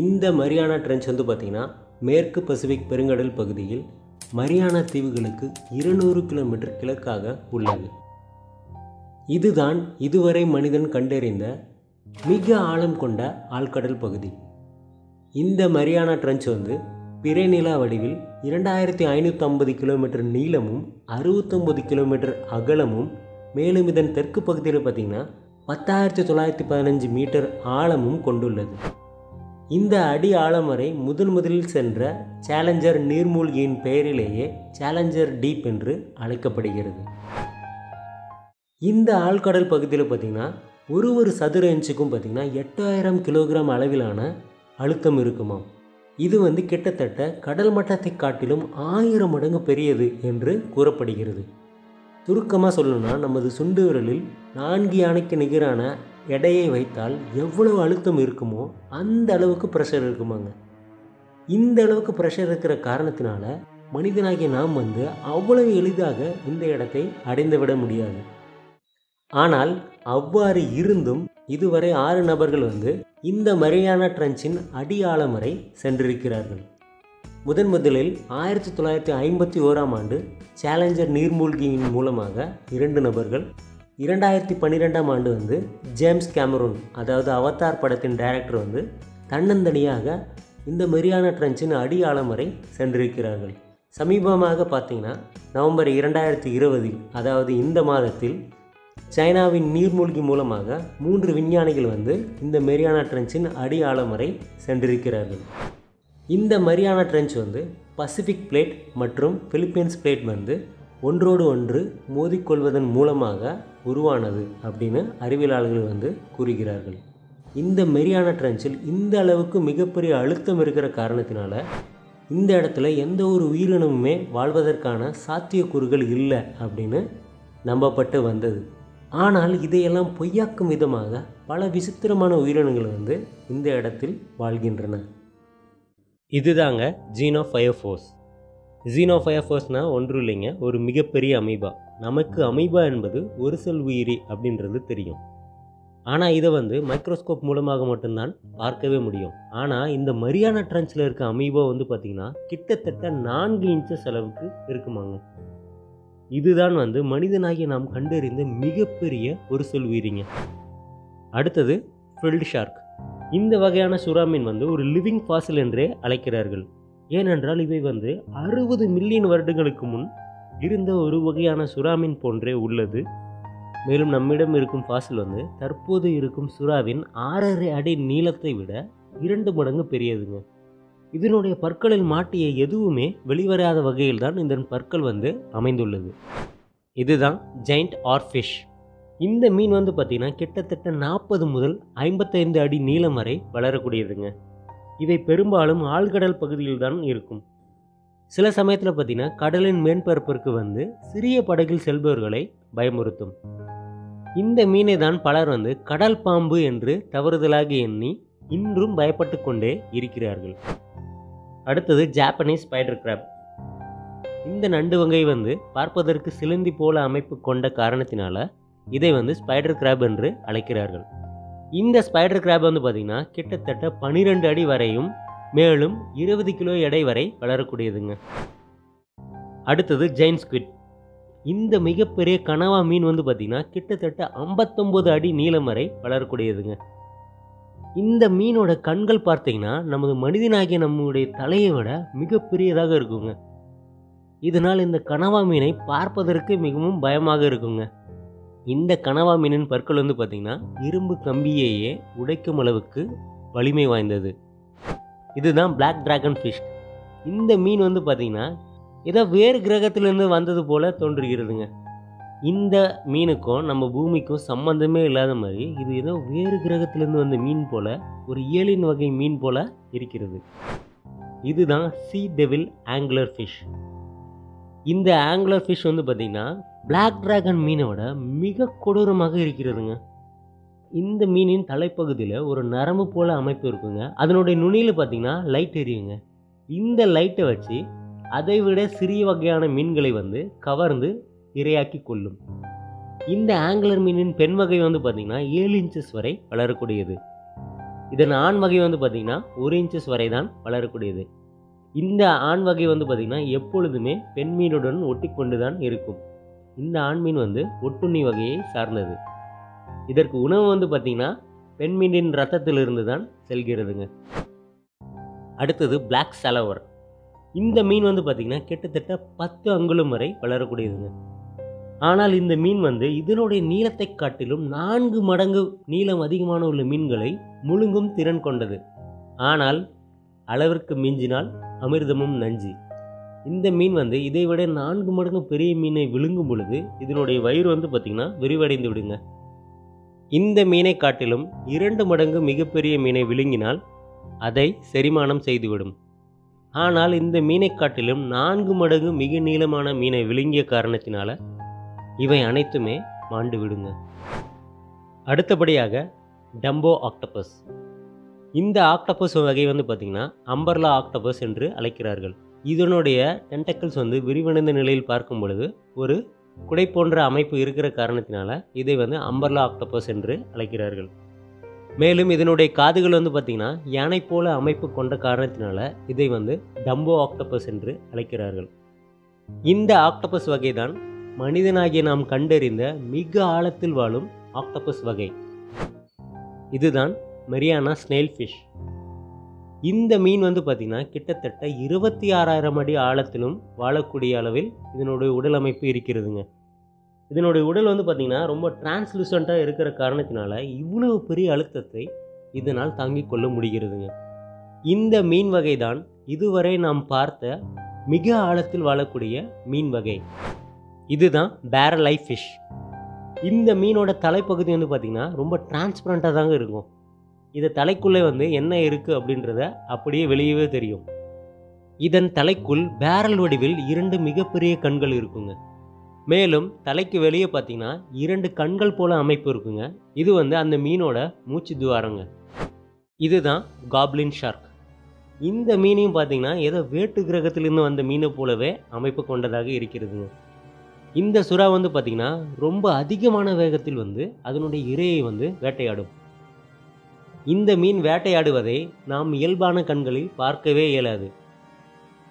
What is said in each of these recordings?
இந்த Mariana trench வந்து பார்த்திங்கன்னா மேற்கு பசிபிக் பெருங்கடல் பகுதியில் மரியானா தீவுகளுக்கு இருநூறு கிலோமீட்டர் கிழக்காக உள்ளது. இதுதான் இதுவரை மனிதன் கண்டறிந்த மிக ஆழம் கொண்ட ஆழ்கடல் பகுதி. இந்த மரியானா ட்ரென்ச் வந்து பிறைநிலா வடிவில் இரண்டாயிரத்தி ஐநூற்றி ஐம்பது கிலோமீட்டர் நீளமும் அறுபத்தொம்பது கிலோமீட்டர் அகலமும் மேலும் இதன் தெற்கு பகுதியில் பார்த்திங்கன்னா பத்தாயிரத்தி தொள்ளாயிரத்தி பதினஞ்சு மீட்டர் ஆழமும் கொண்டுள்ளது. இந்த அடி ஆழம் வரை முதன் முதலில் சென்ற சேலஞ்சர் நீர்மூழ்கியின் பெயரிலேயே சேலஞ்சர் டீப் என்று அழைக்கப்படுகிறது. இந்த ஆழ்கடல் பகுதியில் பார்த்திங்கன்னா ஒரு ஒரு சதுர இன்ச்சுக்கும் பார்த்திங்கன்னா எட்டாயிரம் கிலோகிராம் அளவிலான அழுத்தம் இருக்குமாம். இது வந்து கிட்டத்தட்ட கடல் மட்டத்தை காட்டிலும் ஆயிரம் மடங்கு பெரியது என்று கூறப்படுகிறது. சுருக்கமாக சொல்லணும்னா நமது சுண்டு விரலில் நான்கு யானைக்கு நிகரான எடையை வைத்தால் எவ்வளவு அழுத்தம் இருக்குமோ அந்த அளவுக்கு ப்ரெஷர் இருக்குமாங்க. இந்த அளவுக்கு ப்ரெஷர் இருக்கிற காரணத்தினால மனிதனாகிய நாம் வந்து அவ்வளவு எளிதாக இந்த இடத்தை அடைந்துவிட முடியாது. ஆனால் அவ்வாறு இருந்தும் இதுவரை ஆறு நபர்கள் வந்து இந்த மரியானா ட்ரன்ச்சின் அடியாழம் வரை சென்றிருக்கிறார்கள். முதன் முதலில் ஆயிரத்தி தொள்ளாயிரத்தி ஐம்பத்தி ஓராம் ஆண்டு சேலஞ்சர் நீர்மூழ்கியின் மூலமாக இரண்டு நபர்கள் இரண்டாயிரத்தி பன்னிரெண்டாம் ஆண்டு வந்து ஜேம்ஸ் கேமரூன் அதாவது அவதார் படத்தின் டைரக்டர் வந்து தன்னந்தனியாக இந்த மெரியானா ட்ரெஞ்சின் அடி வரை சென்றிருக்கிறார்கள். சமீபமாக பார்த்தீங்கன்னா நவம்பர் இரண்டாயிரத்தி இருபதில் அதாவது இந்த மாதத்தில் சைனாவின் நீர்மூழ்கி மூலமாக மூன்று விஞ்ஞானிகள் வந்து இந்த மெரியானா ட்ரென்ச்சின் அடி வரை சென்றிருக்கிறார்கள். இந்த மரியானா ட்ரென்ச் வந்து பசிபிக் பிளேட் மற்றும் பிலிப்பீன்ஸ் பிளேட் வந்து ஒன்றோடு ஒன்று மோதிக்கொள்வதன் மூலமாக உருவானது அப்படின்னு அறிவியலாளர்கள் வந்து கூறுகிறார்கள். இந்த மெரியானா ட்ரென்ச்சில் இந்த அளவுக்கு மிகப்பெரிய அழுத்தம் இருக்கிற காரணத்தினால இந்த இடத்துல எந்த ஒரு உயிரினமுமே வாழ்வதற்கான சாத்தியக்கூறுகள் இல்லை அப்படின்னு நம்பப்பட்டு வந்தது. ஆனால் இதையெல்லாம் பொய்யாக்கும் விதமாக பல விசித்திரமான உயிரினங்கள் வந்து இந்த இடத்தில் வாழ்கின்றன. இதுதாங்க ஜீனோ ஜீனோஃபயர்ஃபோர்ஸ் ஜீனோஃபயஃபர்ஸ்னால் ஒன்றும் இல்லைங்க ஒரு மிகப்பெரிய அமீபா. நமக்கு அமீபா என்பது ஒரு செல் உயிரி அப்படின்றது தெரியும். ஆனால் இதை வந்து மைக்ரோஸ்கோப் மூலமாக மட்டும்தான் பார்க்கவே முடியும். ஆனால் இந்த மரியானா ட்ரன்ச்சில் இருக்க அமீபா வந்து பார்த்திங்கன்னா கிட்டத்தட்ட நான்கு இன்ச்சஸ் அளவுக்கு இருக்குமாங்க. இதுதான் வந்து மனிதனாகிய நாம் கண்டறிந்த மிகப்பெரிய ஒரு சொல் உயிரிங்க. அடுத்தது ஃபில்ட் ஷார்க் இந்த வகையான சுறா மீன் வந்து ஒரு லிவிங் ஃபாசில் என்றே அழைக்கிறார்கள். ஏனென்றால் இவை வந்து அறுபது மில்லியன் வருடங்களுக்கு முன் இருந்த ஒரு வகையான சுறா மீன் போன்றே உள்ளது. மேலும் நம்மிடம் இருக்கும் ஃபாசில் வந்து தற்போது இருக்கும் சுறாவின் ஆறரை அடி நீளத்தை விட இரண்டு மடங்கு பெரியதுங்க. இதனுடைய பற்களில் மாட்டிய எதுவுமே வெளிவராத வகையில் தான் இந்த பற்கள் வந்து அமைந்துள்ளது. இதுதான் ஜெயிண்ட் ஆர்ஃபிஷ் இந்த மீன் வந்து பார்த்திங்கன்னா கிட்டத்தட்ட நாற்பது முதல் ஐம்பத்தைந்து அடி நீளம் வரை வளரக்கூடியதுங்க. இவை பெரும்பாலும் ஆழ்கடல் பகுதியில் தான் இருக்கும். சில சமயத்தில் பார்த்திங்கன்னா கடலின் மேற்பரப்பிற்கு வந்து சிறிய படகில் செல்பவர்களை பயமுறுத்தும். இந்த மீனை தான் பலர் வந்து கடல் பாம்பு என்று தவறுதலாக எண்ணி இன்றும் பயப்பட்டு கொண்டே இருக்கிறார்கள். அடுத்தது ஜாப்பனீஸ் ஸ்பைடர் கிராப். இந்த நண்டு வகை வந்து பார்ப்பதற்கு சிலந்தி போல அமைப்பு கொண்ட காரணத்தினால இதை வந்து ஸ்பைடர் கிராப் என்று அழைக்கிறார்கள். இந்த ஸ்பைடர் கிராப் வந்து பார்த்திங்கன்னா கிட்டத்தட்ட பன்னிரெண்டு அடி வரையும் மேலும் இருபது கிலோ எடை வரை வளரக்கூடியதுங்க. அடுத்தது ஜெயின் ஸ்குவிட் இந்த மிகப்பெரிய கனவா மீன் வந்து பார்த்திங்கன்னா கிட்டத்தட்ட ஐம்பத்தொம்போது அடி நீளம் வரை வளரக்கூடியதுங்க. இந்த மீனோட கண்கள் பார்த்தீங்கன்னா நமது மனிதனாகிய நம்முடைய தலையை விட மிகப்பெரியதாக இருக்குங்க. இதனால் இந்த கனவா மீனை பார்ப்பதற்கு மிகவும் பயமாக இருக்குங்க. இந்த கனவா மீனின் பற்கள் வந்து பார்த்திங்கன்னா இரும்பு கம்பியையே உடைக்கும் அளவுக்கு வலிமை வாய்ந்தது. இதுதான் பிளாக் டிராகன் ஃபிஷ் இந்த மீன் வந்து பார்த்திங்கன்னா ஏதோ வேறு கிரகத்திலேருந்து வந்தது போல் தோன்றுகிறதுங்க. இந்த மீனுக்கும் நம்ம பூமிக்கும் சம்மந்தமே இல்லாத மாதிரி இது ஏதோ வேறு கிரகத்திலேருந்து வந்த மீன் போல் ஒரு ஏழின் வகை மீன் போல் இருக்கிறது. இதுதான் சீ டெவில் ஆங்குலர் ஃபிஷ் இந்த ஆங்குலர் ஃபிஷ் வந்து பார்த்திங்கன்னா பிளாக் டிராகன் மீனோட மிக கொடூரமாக இருக்கிறதுங்க. இந்த மீனின் தலைப்பகுதியில் ஒரு நரம்பு போல அமைப்பு இருக்குங்க. அதனுடைய நுனியில் பார்த்திங்கன்னா லைட் எரியுங்க. இந்த லைட்டை வச்சு அதை விட சிறிய வகையான மீன்களை வந்து கவர்ந்து இரையாக்கி கொள்ளும். இந்த ஆங்கிலர் மீனின் பெண் வகை வந்து பார்த்திங்கன்னா ஏழு இன்ச்சஸ் வரை வளரக்கூடியது. இதன் ஆண் வகை வந்து பார்த்திங்கன்னா ஒரு இன்ச்சஸ் வரை தான் வளரக்கூடியது. இந்த ஆண் வகை வந்து பார்த்திங்கன்னா எப்பொழுதுமே பெண் மீனுடன் ஒட்டி கொண்டு தான் இருக்கும். இந்த ஆண் மீன் வந்து ஒட்டுண்ணி வகையை சார்ந்தது. இதற்கு உணவு வந்து பார்த்திங்கன்னா பெண் மீனின் ரத்தத்திலிருந்து தான் செல்கிறதுங்க. அடுத்தது பிளாக் சலவர் இந்த மீன் வந்து பார்த்திங்கன்னா கிட்டத்தட்ட பத்து அங்குலம் வரை வளரக்கூடியதுங்க. ஆனால் இந்த மீன் வந்து இதனுடைய நீளத்தை காட்டிலும் நான்கு மடங்கு நீளம் அதிகமான உள்ள மீன்களை முழுங்கும் திறன் கொண்டது. ஆனால் அளவிற்கு மிஞ்சினால் அமிர்தமும் நஞ்சு. இந்த மீன் வந்து இதை விட நான்கு மடங்கு பெரிய மீனை விழுங்கும் பொழுது இதனுடைய வயிறு வந்து பார்த்திங்கன்னா விரிவடைந்து விடுங்க. இந்த மீனை காட்டிலும் இரண்டு மடங்கு மிகப்பெரிய மீனை விழுங்கினால் அதை செரிமானம் செய்துவிடும். ஆனால் இந்த மீனை காட்டிலும் நான்கு மடங்கு மிக நீளமான மீனை விழுங்கிய காரணத்தினால இவை அனைத்துமே மாண்டு விடுங்க. அடுத்தபடியாக டம்போ ஆக்டபஸ். இந்த ஆக்டபஸ் வகை வந்து பார்த்திங்கன்னா அம்பர்லா ஆக்டபஸ் என்று அழைக்கிறார்கள். இதனுடைய டென்டக்கிள்ஸ் வந்து விரிவடைந்த நிலையில் பார்க்கும் பொழுது ஒரு குடை போன்ற அமைப்பு இருக்கிற காரணத்தினால இதை வந்து அம்பர்லா ஆக்டோபஸ் என்று அழைக்கிறார்கள். மேலும் இதனுடைய காதுகள் வந்து பார்த்திங்கன்னா யானை போல அமைப்பு கொண்ட காரணத்தினால இதை வந்து டம்போ ஆக்டோபஸ் என்று அழைக்கிறார்கள். இந்த ஆக்டோபஸ் வகை தான் மனிதனாகிய நாம் கண்டறிந்த மிக ஆழத்தில் வாழும் ஆக்டோபஸ் வகை. இதுதான் மெரியானா ஸ்னெயில் ஃபிஷ் இந்த மீன் வந்து பார்த்திங்கன்னா கிட்டத்தட்ட இருபத்தி ஆறாயிரம் அடி ஆழத்திலும் வாழக்கூடிய அளவில் இதனுடைய உடல் அமைப்பு இருக்கிறதுங்க. இதனுடைய உடல் வந்து பார்த்திங்கன்னா ரொம்ப டிரான்ஸ்லூசண்ட்டாக இருக்கிற காரணத்தினால இவ்வளவு பெரிய அழுத்தத்தை இதனால் தாங்கிக் கொள்ள முடிகிறதுங்க. இந்த மீன் வகை தான் இதுவரை நாம் பார்த்த மிக ஆழத்தில் வாழக்கூடிய மீன் வகை. இதுதான் பேரலை ஃபிஷ் இந்த மீனோட தலைப்பகுதி வந்து பார்த்திங்கன்னா ரொம்ப டிரான்ஸ்பரண்ட்டாக தாங்க இருக்கும். இது தலைக்குள்ளே வந்து என்ன இருக்குது அப்படின்றத அப்படியே வெளியவே தெரியும். இதன் தலைக்குள் பேரல் வடிவில் இரண்டு மிகப்பெரிய கண்கள் இருக்குங்க. மேலும் தலைக்கு வெளியே பார்த்தீங்கன்னா இரண்டு கண்கள் போல அமைப்பு இருக்குங்க. இது வந்து அந்த மீனோட மூச்சு துவாரங்க. இதுதான் காப்ளின் ஷார்க் இந்த மீனையும் பார்த்தீங்கன்னா ஏதோ வேட்டு கிரகத்திலிருந்து வந்த மீனை போலவே அமைப்பு கொண்டதாக இருக்கிறதுங்க. இந்த சுறா வந்து பார்த்திங்கன்னா ரொம்ப அதிகமான வேகத்தில் வந்து அதனுடைய இரையை வந்து வேட்டையாடும். இந்த மீன் வேட்டையாடுவதை நாம் இயல்பான கண்களில் பார்க்கவே இயலாது.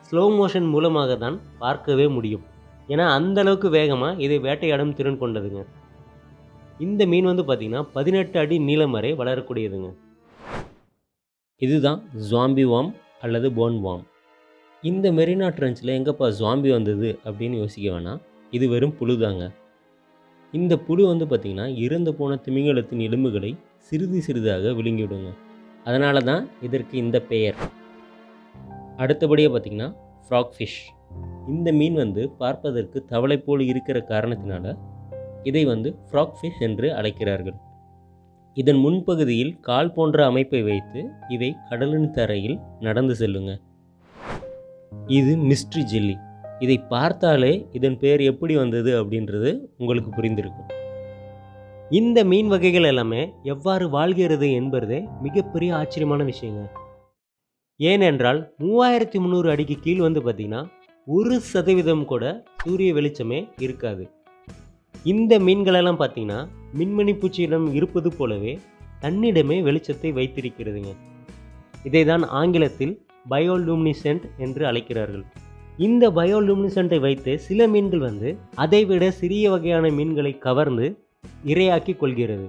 ஸ்லோ மோஷன் மூலமாக தான் பார்க்கவே முடியும். ஏன்னா அந்த அளவுக்கு வேகமாக இதை வேட்டையாடும் திறன் கொண்டதுங்க. இந்த மீன் வந்து பார்த்திங்கன்னா பதினெட்டு அடி நீளம் வரை வளரக்கூடியதுங்க. இதுதான் ஜாம்பி வாம் அல்லது போன் வாம் இந்த மெரினா ட்ரென்ச்சில் எங்கப்பா ஜாம்பி வந்தது அப்படின்னு யோசிக்க வேணாம். இது வெறும் புழுதாங்க. இந்த புழு வந்து பார்த்திங்கன்னா இறந்து போன திமிங்கலத்தின் எலும்புகளை சிறிது சிறிதாக விழுங்கிவிடுங்க. அதனால தான் இதற்கு இந்த பெயர். அடுத்தபடியாக பார்த்திங்கன்னா ஃப்ராக் ஃபிஷ் இந்த மீன் வந்து பார்ப்பதற்கு தவளை போல் இருக்கிற காரணத்தினால இதை வந்து ஃப்ராக் ஃபிஷ் என்று அழைக்கிறார்கள். இதன் முன்பகுதியில் கால் போன்ற அமைப்பை வைத்து இவை கடலின் தரையில் நடந்து செல்லுங்க. இது மிஸ்ட்ரி ஜெல்லி இதை பார்த்தாலே இதன் பெயர் எப்படி வந்தது அப்படின்றது உங்களுக்கு புரிந்திருக்கும். இந்த மீன் வகைகள் எல்லாமே எவ்வாறு வாழ்கிறது என்பதே மிகப்பெரிய ஆச்சரியமான விஷயங்க. ஏனென்றால் மூவாயிரத்தி முந்நூறு அடிக்கு கீழ் வந்து பார்த்திங்கன்னா ஒரு சதவீதம் கூட சூரிய வெளிச்சமே இருக்காது. இந்த மீன்களெல்லாம் பார்த்தீங்கன்னா மின்மணி பூச்சியிடம் இருப்பது போலவே தன்னிடமே வெளிச்சத்தை வைத்திருக்கிறதுங்க. இதை தான் ஆங்கிலத்தில் பயோலூமினிசென்ட் என்று அழைக்கிறார்கள். இந்த பயோலூமினிசென்ட்டை வைத்து சில மீன்கள் வந்து அதைவிட சிறிய வகையான மீன்களை கவர்ந்து இரையாக்கி கொள்கிறது.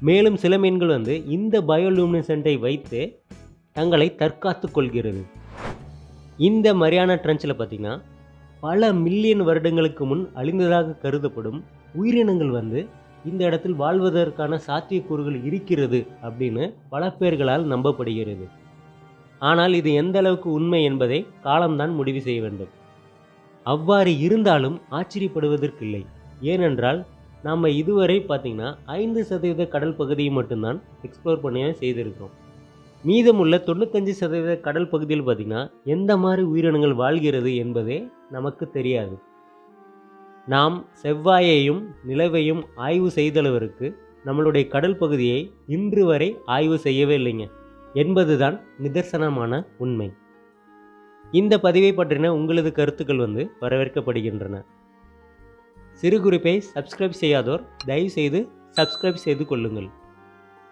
மேலும் சில மீன்கள் வந்து இந்த பயோலூமினசென்ட்டை வைத்து தங்களை தற்காத்து கொள்கிறது. இந்த மரியானா ட்ரென்ச்சில் பார்த்திங்கன்னா பல மில்லியன் வருடங்களுக்கு முன் அழிந்ததாக கருதப்படும் உயிரினங்கள் வந்து இந்த இடத்தில் வாழ்வதற்கான சாத்தியக்கூறுகள் இருக்கிறது அப்படின்னு பல பேர்களால் நம்பப்படுகிறது. ஆனால் இது எந்த அளவுக்கு உண்மை என்பதை காலம்தான் முடிவு செய்ய வேண்டும். அவ்வாறு இருந்தாலும் ஆச்சரியப்படுவதற்கில்லை. ஏனென்றால் நாம் இதுவரை பார்த்திங்கன்னா ஐந்து சதவீத கடல் பகுதியை மட்டும்தான் எக்ஸ்ப்ளோர் பண்ணவே செய்திருக்கோம் மீதமுள்ள தொண்ணூத்தஞ்சு சதவீத கடல் பகுதியில் பார்த்திங்கன்னா எந்த மாதிரி உயிரினங்கள் வாழ்கிறது என்பதே நமக்கு தெரியாது. நாம் செவ்வாயையும் நிலவையும் ஆய்வு செய்தளவிற்கு நம்மளுடைய கடல் பகுதியை இன்று வரை ஆய்வு செய்யவே இல்லைங்க. என்பதுதான் நிதர்சனமான உண்மை. இந்த பதிவை பற்றின உங்களது கருத்துக்கள் வந்து வரவேற்கப்படுகின்றன. சிறு குறிப்பை சப்ஸ்கிரைப் செய்யாதோர் தயவு செய்து சப்ஸ்கிரைப் செய்து கொள்ளுங்கள்.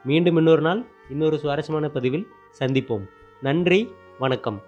மீண்டும் இன்னொரு நாள் இன்னொரு சுவாரஸ்யமான பதிவில் சந்திப்போம். நன்றி வணக்கம்.